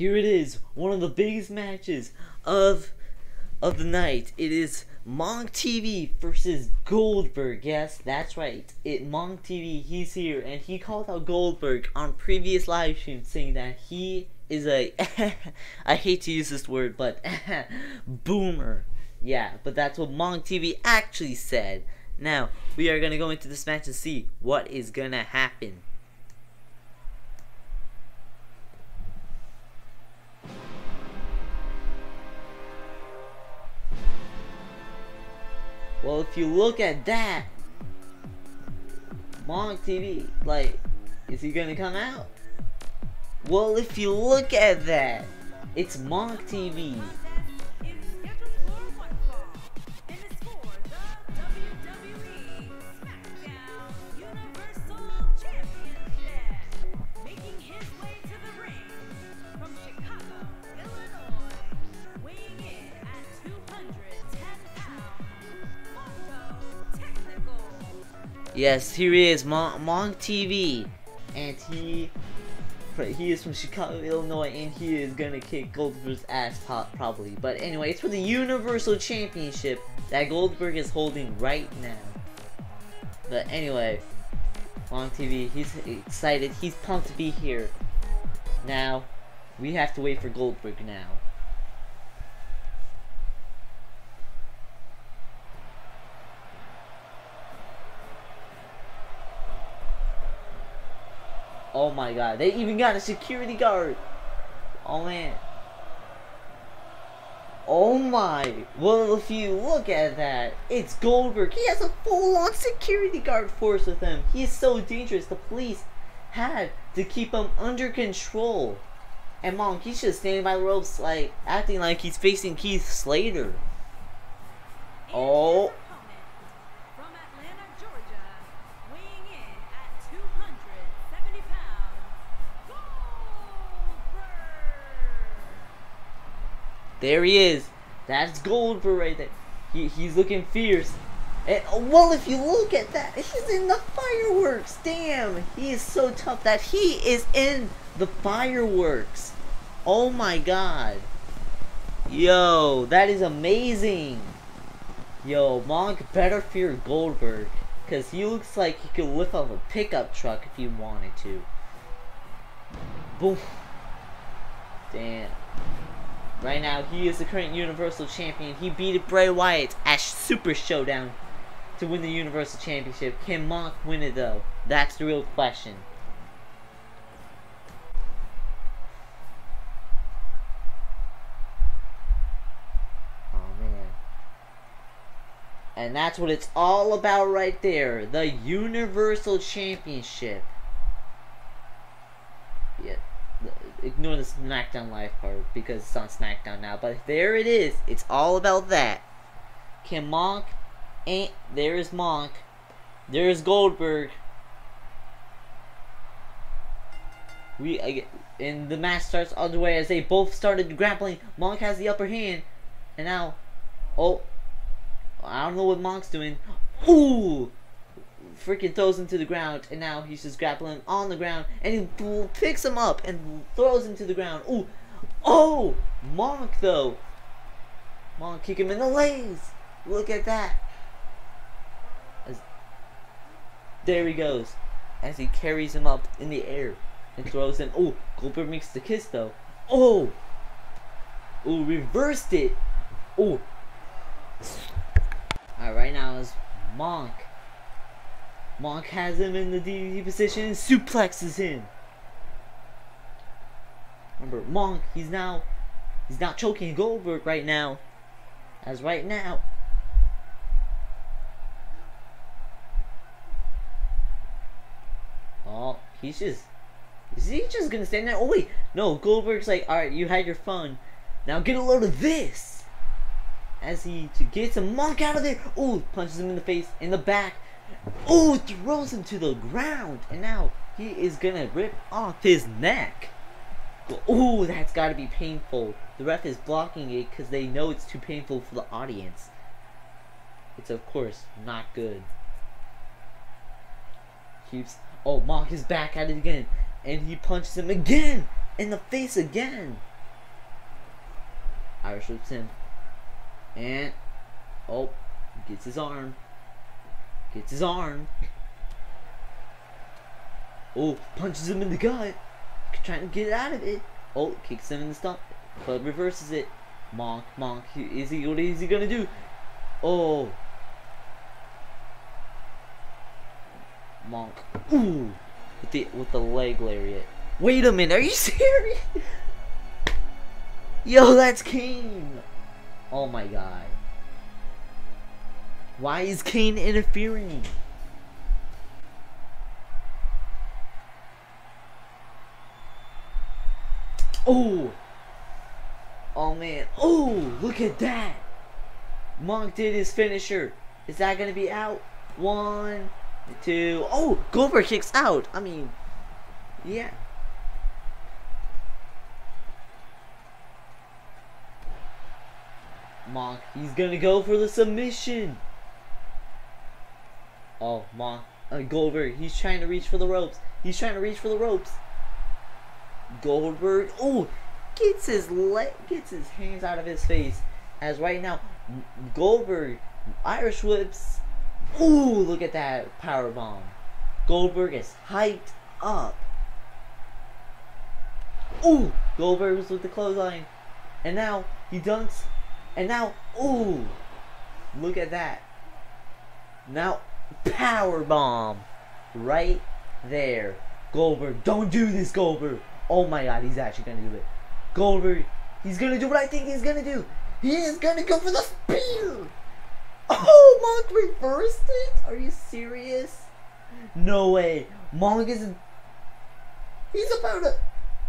here it is, one of the biggest matches of of the night. It is Monk TV versus Goldberg. Yes, that's right. It Monk TV. He's here, and he called out Goldberg on previous live streams, saying that he is a. I hate to use this word, but boomer. Yeah, but that's what Monk TV actually said. Now we are gonna go into this match and see what is gonna happen. Well, if you look at that, Monk TV, like, is he gonna come out? Well, if you look at that, it's Monk TV. Yes, here he is, Mon Monk TV, and he he is from Chicago, Illinois, and he is gonna kick Goldberg's ass probably. But anyway, it's for the Universal Championship that Goldberg is holding right now. But anyway, Monk TV, he's excited, he's pumped to be here. Now, we have to wait for Goldberg now. Oh my god, they even got a security guard. Oh man. Oh my. Well, if you look at that, it's Goldberg. He has a full-on security guard force with him. He is so dangerous. The police had to keep him under control. And Monk, he's just standing by the ropes, like, acting like he's facing Heath Slater. Oh. There he is. That's Goldberg right there. He, he's looking fierce. And, oh, well, if you look at that, he's in the fireworks. Damn, he is so tough that he is in the fireworks. Oh my god. Yo, that is amazing. Yo, Monk better fear Goldberg. Because he looks like he could lift off a pickup truck if he wanted to. Boom. Damn. Right now, he is the current Universal Champion. He beat Bray Wyatt at Super Showdown to win the Universal Championship. Can Monk win it, though? That's the real question. Oh, man. And that's what it's all about right there. The Universal Championship. Yeah ignore the SmackDown Live part because it's on SmackDown now. But there it is. It's all about that. Can Monk? Ain't there is Monk. There's Goldberg. We uh, and the match starts all the way as they both started grappling. Monk has the upper hand, and now, oh, I don't know what Monk's doing. Ooh, freaking throws him to the ground, and now he's just grappling on the ground, and he picks him up and throws him to the ground. Ooh, oh, Monk though. Monk kick him in the legs. Look at that. As, there he goes, as he carries him up in the air and throws him. Oh, Goldberg makes the kiss though. Oh, oh, reversed it. Oh. Alright, now is Monk Monk has him in the DDT position and suplexes him. Remember, Monk, he's now he's not choking Goldberg right now. As right now. Oh, he's just is he just gonna stand there? Oh wait, no, Goldberg's like, alright, you had your fun. Now get a load of this! As he gets a monk out of there. Oh, punches him in the face, in the back. Oh, throws him to the ground. And now he is going to rip off his neck. Oh, that's got to be painful. The ref is blocking it because they know it's too painful for the audience. It's, of course, not good. Keeps... Oh, Monk is back at it again. And he punches him again. In the face again. Irish whips him. And, oh, gets his arm. Gets his arm. Oh, punches him in the gut. Trying to get out of it. Oh, kicks him in the stomach. But reverses it. Monk, Monk. Is he, what is he gonna do? Oh. Monk. Ooh. With the, with the leg lariat. Wait a minute, are you serious? Yo, that's Kane! Oh my god. Why is Kane interfering? Oh! Oh man. Oh, look at that! Monk did his finisher. Is that gonna be out? One, two. Oh, Goldberg kicks out. I mean, yeah. Monk, he's gonna go for the submission. Oh, Monk, uh, Goldberg, he's trying to reach for the ropes. He's trying to reach for the ropes. Goldberg, oh, gets his leg, gets his hands out of his face. As right now, Goldberg, Irish whips. Ooh, look at that power bomb. Goldberg is hyped up. Ooh, Goldberg was with the clothesline. And now he dunks. And now, ooh, look at that. Now, power bomb right there. Goldberg, don't do this, Goldberg. Oh my God, he's actually gonna do it. Goldberg, he's gonna do what I think he's gonna do. He is gonna go for the spear. Oh, Monk reversed it? Are you serious? No way. Monk is. He's about to.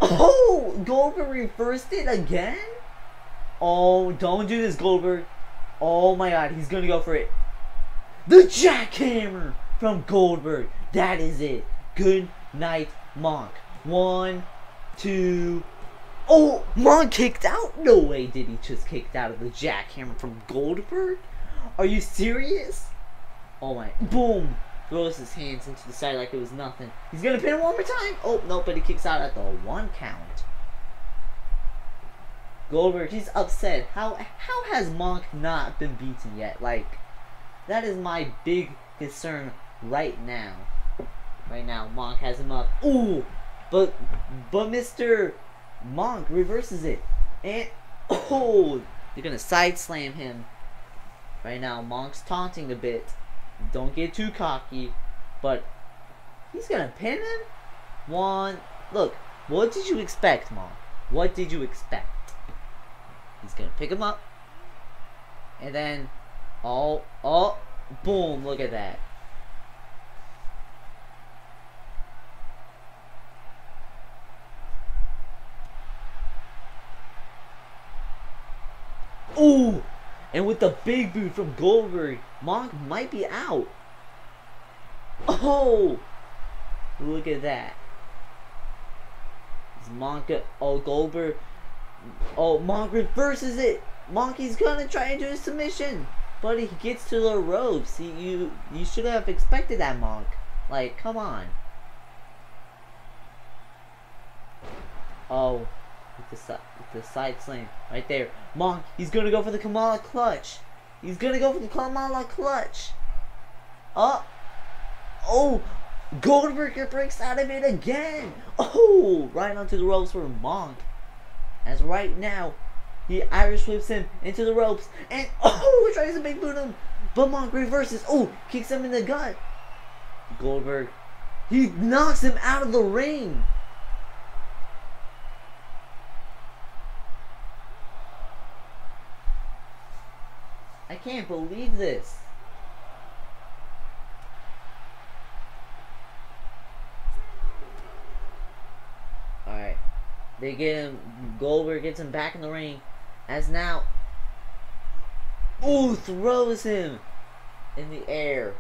Oh, Goldberg reversed it again? Oh, don't do this, Goldberg. Oh my god, he's gonna go for it. The jackhammer from Goldberg. That is it. Good night, Monk. One, two. Oh, Monk kicked out? No way did he just kicked out of the jackhammer from Goldberg? Are you serious? Oh my. Boom. Throws his hands into the side like it was nothing. He's gonna pin him one more time. Oh, no, but he kicks out at the one count. Goldberg, he's upset. How how has Monk not been beaten yet? Like, that is my big concern right now. Right now, Monk has him up. Ooh, but but Mr. Monk reverses it, and oh, they're gonna side slam him. Right now, Monk's taunting a bit. Don't get too cocky, but he's gonna pin him. One, look, what did you expect, Monk? What did you expect? He's gonna pick him up. And then, oh, oh, boom, look at that. Ooh! And with the big boot from Goldberg, Monk might be out. Oh! Look at that. Is Monk, oh, Goldberg Oh, Monk reverses it. Monkey's gonna try and do a submission, but he gets to the ropes. He, you you should have expected that, Monk. Like, come on. Oh, with the side with the side slam right there. Monk, he's gonna go for the camel clutch. He's gonna go for the camel clutch. Oh, oh, Goldberg breaks out of it again. Oh, right onto the ropes for Monk. As right now, he Irish whips him into the ropes and oh tries to big boot him. But Monk reverses. Oh, kicks him in the gut. Goldberg. He knocks him out of the ring. I can't believe this. Alright. They get him. Goldberg gets him back in the ring. As now, ooh, throws him in the air.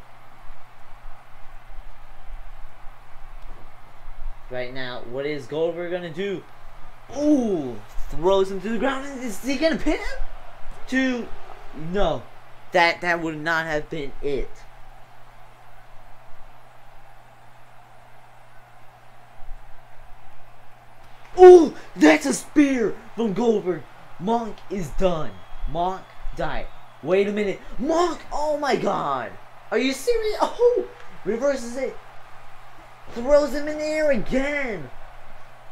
Right now, what is Goldberg gonna do? Ooh, throws him to the ground. Is he gonna pin him? To no, that that would not have been it. Ooh, that's a spear from Goldberg. Monk is done. Monk died. Wait a minute. Monk! Oh my god! Are you serious? Oh! Reverses it. Throws him in the air again.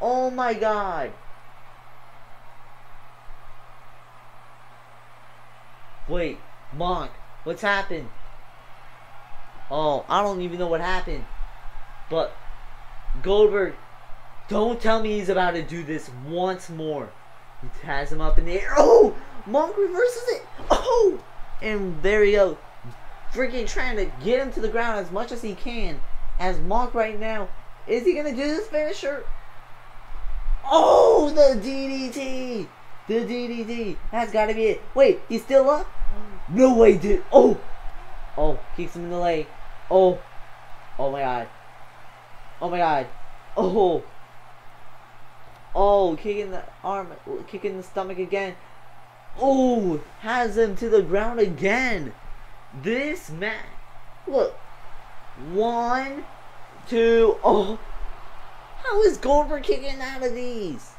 Oh my god. Wait, Monk, what's happened? Oh, I don't even know what happened. But Goldberg, don't tell me he's about to do this once more. He has him up in the air. Oh! Monk reverses it. Oh! And there he goes. Freaking trying to get him to the ground as much as he can. As Monk right now. Is he going to do this finisher? Oh! The DDT! The DDT. That's got to be it. Wait, he's still up? No way, dude. Oh! Oh, kicks him in the leg. Oh. Oh my god. Oh my god. Oh. Oh, kicking the arm, kicking the stomach again. Oh, has him to the ground again. This man, look, one, two, oh, how is Goldberg kicking out of these?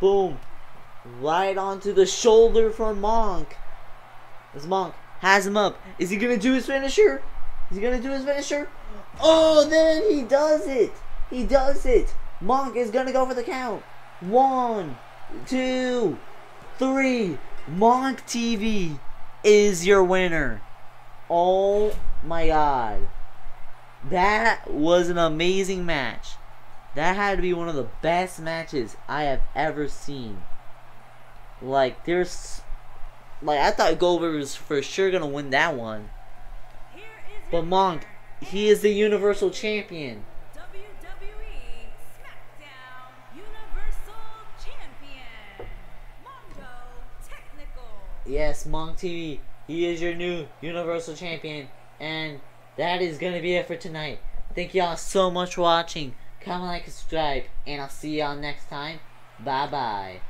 Boom, right onto the shoulder for Monk. This Monk has him up. Is he gonna do his finisher? Is he gonna do his finisher? Oh, then he does it. He does it. Monk is gonna go for the count. One, two, three. Monk TV is your winner. Oh my god. That was an amazing match. That had to be one of the best matches I have ever seen. Like, there's. Like, I thought Goldberg was for sure gonna win that one. But Monk, he is the Universal Champion. Yes, Monk TV. He is your new Universal Champion. And that is going to be it for tonight. Thank y'all so much for watching. Comment, like, and subscribe. And I'll see y'all next time. Bye-bye.